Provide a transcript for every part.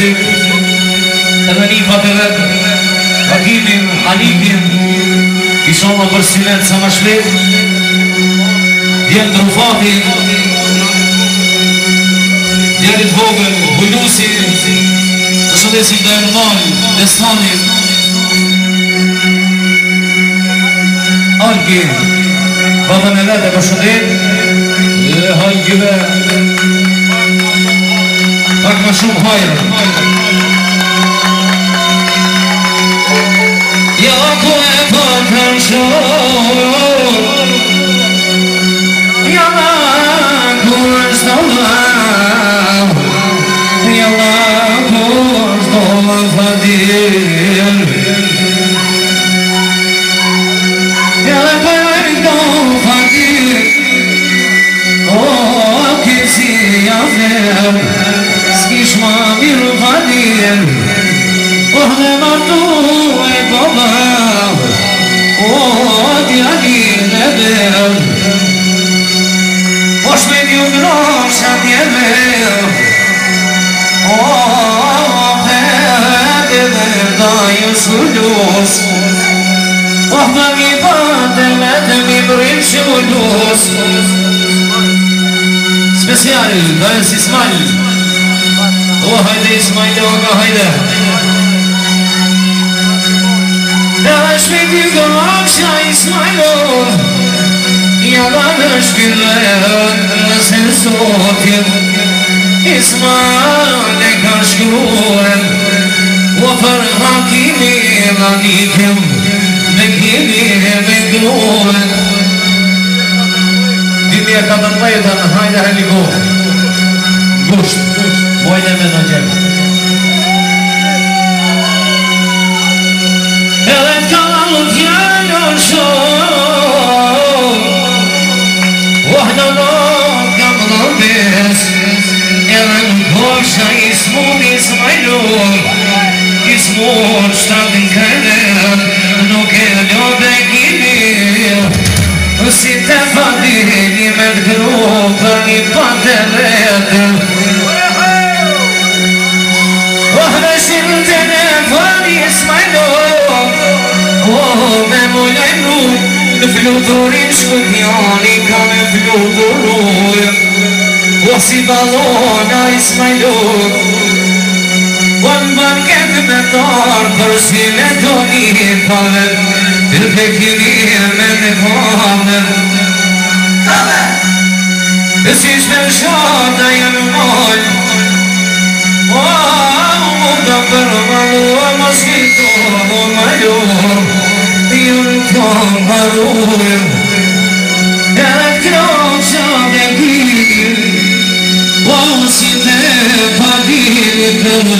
Kosin edhe një pat e Hakimin, Halikin i shono për silenë sa më shlep djenë drufati djenë të vogën, bujnusi të shëndesim dhe e nëmari, dhe sani Alki, batën e vetë e për shëndet dhe hajgjive 要快放长寿。Në po u e po bërë, o të janir në bërë Po shmejt ju kënë o O, për e këtë dërë, da ju shullus Po këtë mi me dërë, mi bërë i shullus Special, dërë si smal O, hajde Ismail, shpiti do aksha is my love Ja da në shpillë në se sotin Is ka shkruen O për hakimi në nikim Me kimi me gruen Dimi ka të mëjëtën, hajde e një gohë Gusht, gusht, Shqa i s'mur, i s'maj nër, i s'mur, shtar t'in krejnër, nuk e një dhe një një, si te fati, një me t'gru, për një pate vetër. Shqa i i s'maj nër, i s'maj me t'gru, për Losi balona Ismailu one banket me torë Për shkine do një pave Për pekinie me në kone Kave E si shme në shona jenë mojnë O, u da përmalu E mos një tonë o major Unë tonë marujnë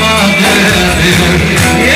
μαντεύει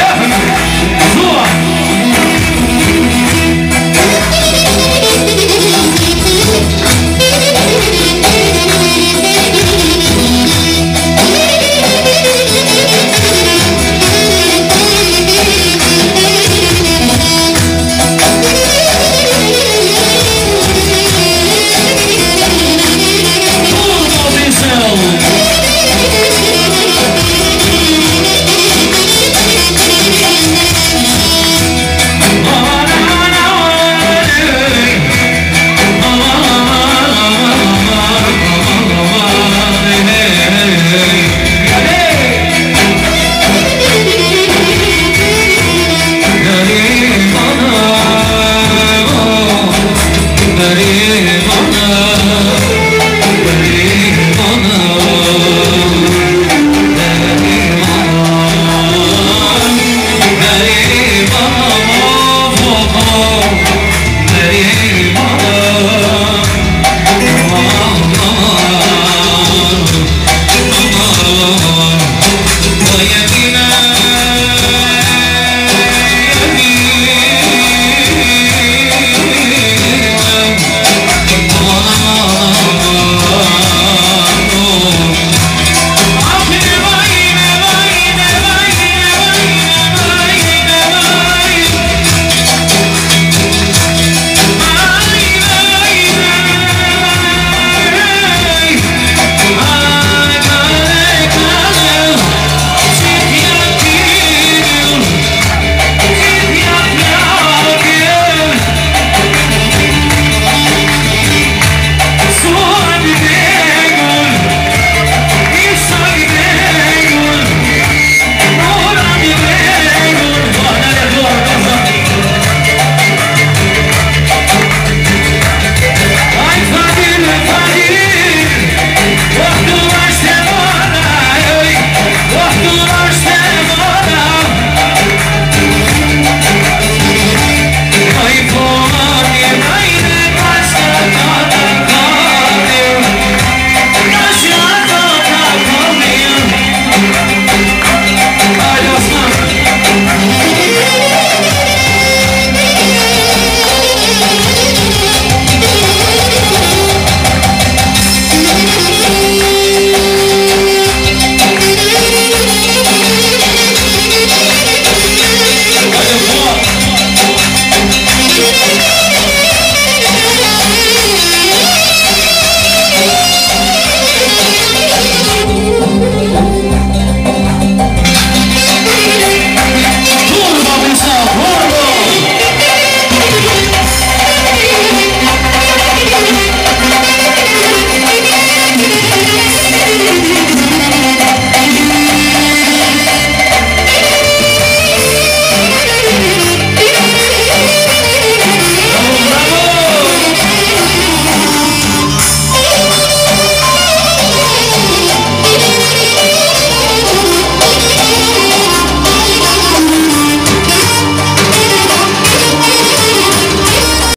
only